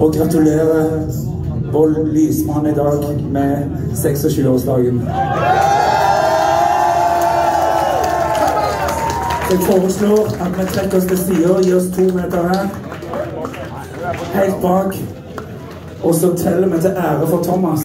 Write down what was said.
Og gratulerer Vold Lysmann i dag med 26-årsdagen. Jeg foreslår at vi trekker oss til sida og gir oss to meter her. Helt bak. Og så teller vi til ære for Thomas.